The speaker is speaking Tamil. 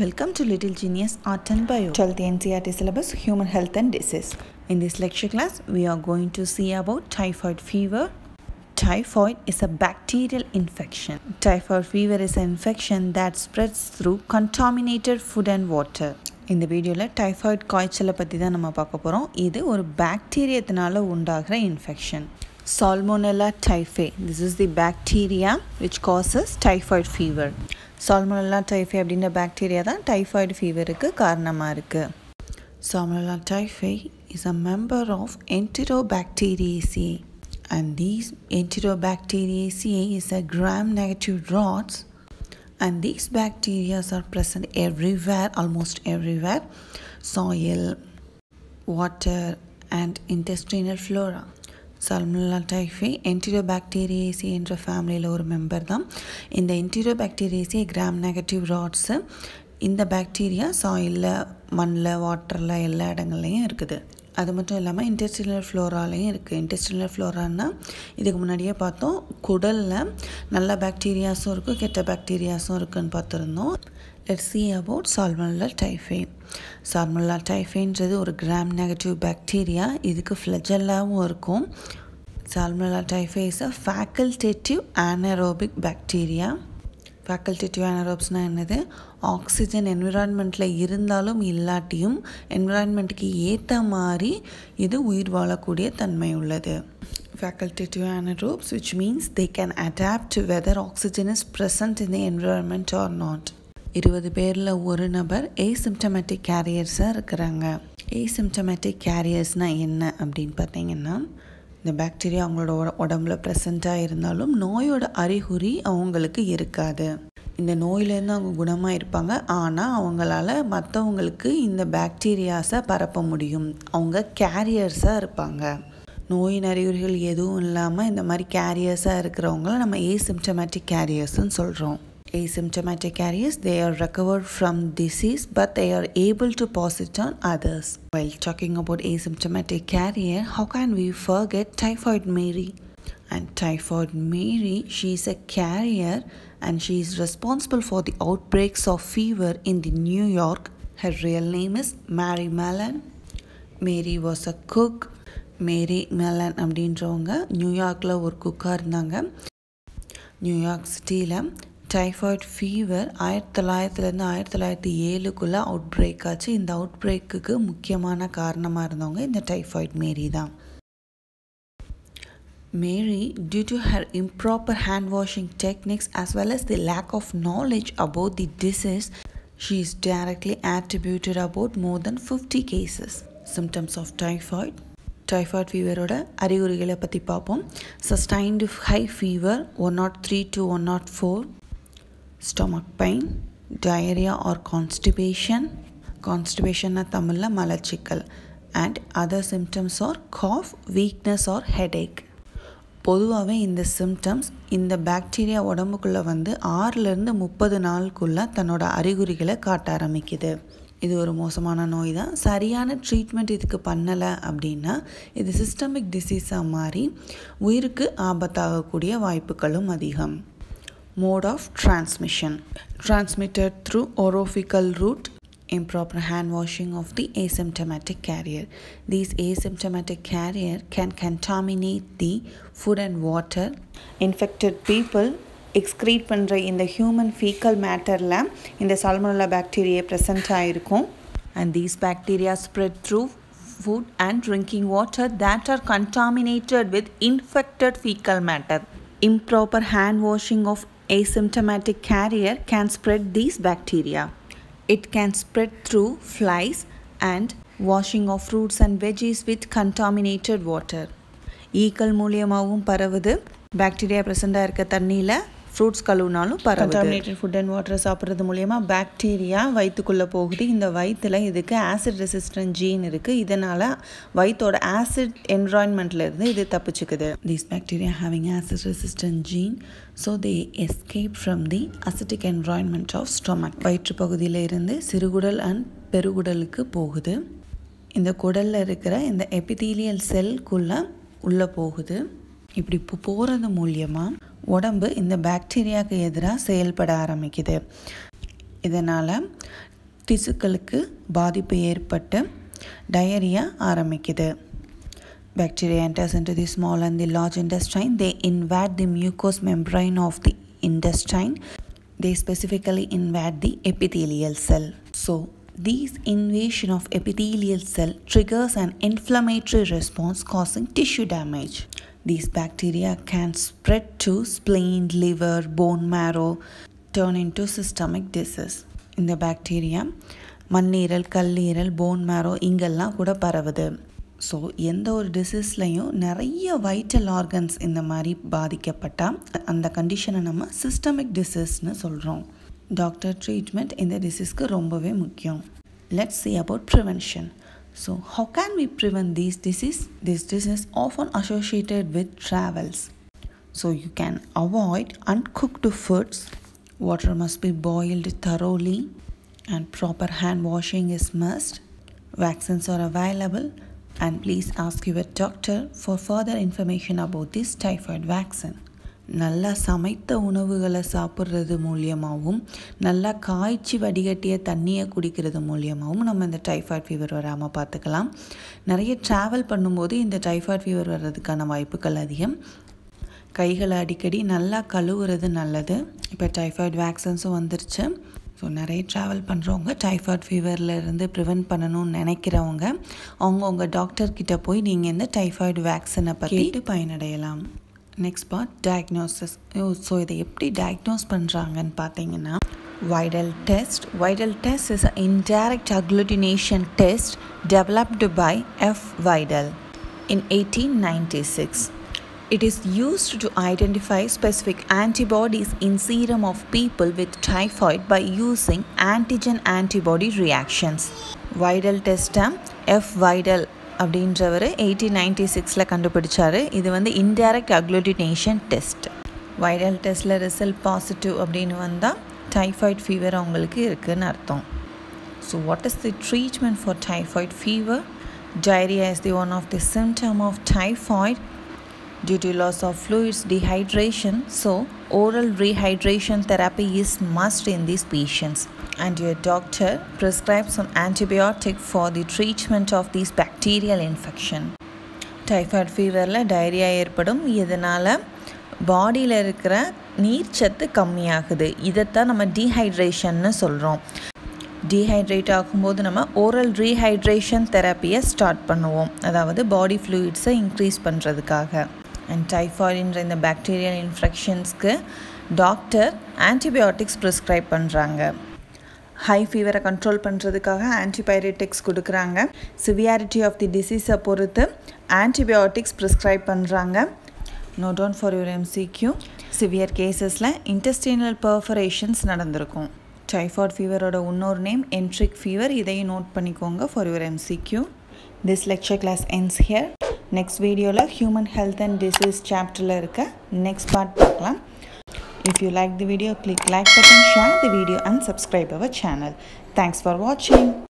Welcome to Little Genius Art and Bio. 12th NCRT syllabus Human Health and Disease. In this lecture class, we are going to see about typhoid fever. Typhoid is a bacterial infection. Typhoid fever is an infection that spreads through contaminated food and water. இந்த வீடியோவில் டைஃபாய்டு காய்ச்சலை பற்றி தான் நம்ம பார்க்க போகிறோம் இது ஒரு பாக்டீரியத்தினால உண்டாகிற infection salmonella typhi this is the bacteria which causes typhoid fever salmonella டைஃபே அப்படின்ற பாக்டீரியா தான் டைஃபாய்டு ஃபீவருக்கு காரணமாக இருக்குது Salmonella typhi is a member of Enterobacteriaceae and these Enterobacteriaceae is a gram-negative rods and these bacteria are present everywhere, almost everywhere, soil, water and intestinal flora. Salmonella typhi Enterobacteriaceae என்ற ஃபேமிலியில் ஒரு மெம்பர் தான். இந்த என்டிரோபாக்டீரியேசி கிராம் நெகட்டிவ் ராட்ஸு இந்த பாக்டீரியா சாயிலில் மண்ணில் வாட்டரில் எல்லா இடங்கள்லையும் இருக்குது. அது மட்டும் இல்லாமல் இன்டெஸ்டினல் ஃப்ளோராலையும் இருக்குது இன்டெஸ்டினல் ஃப்ளோரான்னா இதுக்கு முன்னாடியே பார்த்தோம். குடலில் நல்ல பாக்டீரியாஸும் இருக்குது கெட்ட பாக்டீரியாஸும் இருக்குதுன்னு பார்த்துருந்தோம். லெட் சி அபவுட் சால்மல்லா டைஃபைன் சால்மல்லா டைஃபைன்றது ஒரு கிராம் நெகட்டிவ் பாக்டீரியா இதுக்கு ஃப்ளஜல்லாவும் இருக்கும். Salmonella typhi is a facultative anaerobic bacteria facultative ஆனரோப்ஸ்னால் என்னது? ஆக்சிஜன் என்விரான்மெண்ட்டில் இருந்தாலும் இல்லாட்டியும் என்விரான்மெண்ட்டுக்கு ஏற்ற மாதிரி இது உயிர் வாழக்கூடிய தன்மை உள்ளது. Facultative anaerobes which means they can adapt to whether oxygen is present in the environment or not. இருபது பேரில் ஒரு நபர் ஏசிம்டமேட்டிக் கேரியர்ஸாக இருக்கிறாங்க. ஏசிம்டமேட்டிக் கேரியர்ஸ்னால் என்ன அப்படின்னு பார்த்தீங்கன்னா இந்த பாக்டீரியா அவங்களோட உடம்புல ப்ரெசண்ட்டாக இருந்தாலும் நோயோட அறிகுறி அவங்களுக்கு இருக்காது. இந்த நோயிலேருந்து அவங்க குணமாக இருப்பாங்க. ஆனால் அவங்களால மற்றவங்களுக்கு இந்த பாக்டீரியாஸை பரப்ப முடியும். அவங்க கேரியர்ஸாக இருப்பாங்க. நோயின் அறிகுறிகள் எதுவும் இல்லாமல் இந்த மாதிரி கேரியர்ஸாக இருக்கிறவங்கள நம்ம ஏசிம்டமேட்டிக் கேரியர்ஸ்ன்னு சொல்கிறோம் asymptomatic carriers they are recovered from disease but they are able to pass it on others while talking about asymptomatic carrier how can we forget typhoid mary and typhoid mary she is a carrier and she is responsible for the outbreaks of fever in the new york her real name is mary mellon mary was a cook Mary Mallon அப்படின்றவங்க நியூயார்க்கில் ஒரு குக்காக இருந்தாங்க நியூயார்க் சிட்டியில் டைஃபாய்ட் ஃபீவர் ஆயிரத்தி தொள்ளாயிரத்துலேருந்து ஆயிரத்தி தொள்ளாயிரத்தி ஏழுக்குள்ளே அவுட் பிரேக் ஆச்சு. இந்த அவுட் பிரேக்குக்கு முக்கியமான காரணமாக இருந்தவங்க இந்த டைஃபாய்ட் மேரி தான். Mary due to her improper hand washing techniques as well as the lack of knowledge about the disease she is directly attributed about more than 50 cases. Symptoms of typhoid. Typhoid ஃபீவரோட அறிகுறிகளை பற்றி பார்ப்போம். Sustained high fever one nought three to one nought four stomach pain diarrhoea or constipation கான்ஸ்டிபேஷன்னா தமிழில் மலச்சிக்கல் and other symptoms are cough weakness or headache பொதுவாகவே இந்த சிம்டம்ஸ் இந்த பாக்டீரியா உடம்புக்குள்ளே வந்து ஆறுலேருந்து முப்பது நாளுக்குள்ளே தன்னோட அறிகுறிகளை காட்ட ஆரம்பிக்குது. இது ஒரு மோசமான நோய் தான். சரியான ட்ரீட்மெண்ட் இதுக்கு பண்ணலை அப்படின்னா இது சிஸ்டமிக் டிசீஸாக மாறி உயிருக்கு ஆபத்தாகக்கூடிய வாய்ப்புகளும் அதிகம். Mode of transmission transmitted through orofaecal route improper hand washing of the asymptomatic carrier. These asymptomatic carrier can contaminate the food and water. Infected people excrete பண்ணுற இந்த ஹியூமன் ஃபீக்கல் மேட்டரில் இந்த சால்மோனலா பாக்டீரியா ப்ரெசண்ட் ஆகிருக்கும் and these bacteria spread through food and drinking water that are contaminated with infected faecal matter improper hand washing of asymptomatic carrier can spread these bacteria. It can spread through flies and washing of fruits and veggies with contaminated water. ஈக்கள் மூலியமாகவும் பரவுது பாக்டீரியா ப்ரெசண்டாக இருக்க தண்ணியில் ஃப்ரூட்ஸ் கழுவுனாலும் பரவுது. கண்டாமினேட்டட் ஃபுட் அண்ட் வாட்டர் சாப்பிட்றது மூலயமா பாக்டீரியா வயிற்றுக்குள்ளே போகுது. இந்த வயிற்றில் இதுக்கு ஆசிட் ரெசிஸ்டன்ட் ஜீன் இருக்குது இதனால் வயிற்றோட ஆசிட் என்வரான்மெண்ட்டில் இது தப்பிச்சுக்குது. These bacteria having acid resistant gene so they escape from the acidic environment of stomach வயிற்று பகுதியில் இருந்து சிறுகுடல் அண்ட் பெருகுடலுக்கு போகுது. இந்த குடலில் இருக்கிற இந்த எபிதீலியல் செல்குள்ளே உள்ளே போகுது. இப்படி போகிறது மூலியமாக உடம்பு இந்த பாக்டீரியாவுக்கு எதிராக செயல்பட ஆரம்பிக்குது இதனால் திசுக்களுக்கு பாதிப்பு ஏற்பட்டு டயரியா ஆரம்பிக்குது Bacteria enters into the small and the large intestine. They invade the mucous membrane of the intestine. They specifically invade the epithelial cell. So, these invasion of epithelial cell triggers an inflammatory response causing tissue damage. These bacteria can spread to spleen, liver, bone marrow, turn into systemic disease. இந்த பாக்டீரியா மண்ணீரல் கல்லீரல் போன் மேரோ இங்கெல்லாம் கூட பரவுது. ஸோ எந்த ஒரு டிசீஸ்லையும் நிறைய வைட்டல் ஆர்கன்ஸ் இந்த மாதிரி பாதிக்கப்பட்டால் அந்த கண்டிஷனை நம்ம சிஸ்டமிக் டிசீஸ்னு சொல்கிறோம் டாக்டர் ட்ரீட்மெண்ட் இந்த டிசீஸ்க்கு ரொம்பவே முக்கியம். Let's see about prevention So how can we prevent these diseases? This disease is often associated with travels. So you can avoid uncooked foods. Water must be boiled thoroughly and proper hand washing is must. Vaccines are available and please ask your doctor for further information about this typhoid vaccine. நல்லா சமைத்த உணவுகளை சாப்பிட்றது மூலியமாகவும் நல்லா காய்ச்சி வடிகட்டிய தண்ணியை குடிக்கிறது மூலியமாகவும் நம்ம இந்த டைஃபாய்ட் ஃபீவர் வராமல் பார்த்துக்கலாம். நிறைய ட்ராவல் பண்ணும்போது இந்த டைஃபாய்ட் ஃபீவர் வர்றதுக்கான வாய்ப்புகள் அதிகம். கைகளை அடிக்கடி நல்லா கழுவுறது நல்லது. இப்போ டைஃபாய்டு வேக்சின்ஸும் வந்துருச்சு. ஸோ நிறைய ட்ராவல் பண்ணுறவங்க டைஃபாய்ட் ஃபீவரில் இருந்து ப்ரிவெண்ட் பண்ணணும்னு நினைக்கிறவங்க அவங்கவுங்க டாக்டர்கிட்ட போய் நீங்கள் இந்த டைஃபாய்டு வேக்சினை பற்றி பயனடையலாம். நெக்ஸ்ட் பார்ட் டயக்னோசிஸ் ஸோ இதை எப்படி டயக்னோஸ் பண்ணுறாங்கன்னு பார்த்தீங்கன்னா Widal test Widal test is a indirect agglutination test developed by F Widal in eighteen ninety six It is used to identify specific antibodies in serum of people with typhoid by using antigen antibody reactions. Vidal test F Widal அப்படின்றவர் எயிட்டீன் நைன்டி சிக்ஸில் கண்டுபிடிச்சார். இது வந்து இன்டைரக்ட் அக்ளூட்டினேஷன் டெஸ்ட் வைரல் டெஸ்ட்டில் ரிசல்ட் பாசிட்டிவ் அப்படின்னு வந்தால் டைஃபாய்ட் ஃபீவர் அவங்களுக்கு இருக்குதுன்னு அர்த்தம். So what is the treatment for typhoid fever diarrhoea is the one of the symptom of typhoid due to loss of fluids dehydration so oral rehydration therapy is must in these patients and your doctor prescribes some antibiotic for the treatment of this bacterial infection typhoid ஃபீவரில் diarrhoea ஏற்படும் இதனால் பாடியில் இருக்கிற நீர்ச்சத்து கம்மியாகுது இதைத்தான் நம்ம டீஹைட்ரேஷன்னு சொல்கிறோம் டீஹைட்ரேட் ஆகும்போது நம்ம ஓரல் ரீஹைட்ரேஷன் தெரப்பியை ஸ்டார்ட் பண்ணுவோம் அதாவது பாடி ஃப்ளூயிட்ஸை இன்க்ரீஸ் பண்ணுறதுக்காக டைஃபாய்டுன்ற இந்த பாக்டீரியல் இன்ஃபெக்ஷன்ஸ்க்கு டாக்டர் ஆன்டிபயோட்டிக்ஸ் ப்ரிஸ்கிரைப் பண்ணுறாங்க ஹை ஃபீவரை கண்ட்ரோல் பண்ணுறதுக்காக ஆன்டிபயோட்டிக்ஸ் கொடுக்குறாங்க. சிவியாரிட்டி ஆஃப் தி டிசீஸை பொறுத்து ஆன்டிபயோட்டிக்ஸ் ப்ரிஸ்கிரைப் பண்ணுறாங்க note down for your MCQ severe கேசஸில் intestinal perforations நடந்திருக்கும். டைஃபாய்ட் ஃபீவரோட இன்னொரு நேம் என்ட்ரிக் ஃபீவர் இதையும் நோட் பண்ணிக்கோங்க for your MCQ this lecture class ends here next வீடியோவில் ஹியூமன் ஹெல்த் அண்ட் டிசீஸ் சாப்டரில் இருக்க நெக்ஸ்ட் பார்ட் பார்க்கலாம். If you like the video click like button share the video and subscribe our channel thanks for வாட்சிங்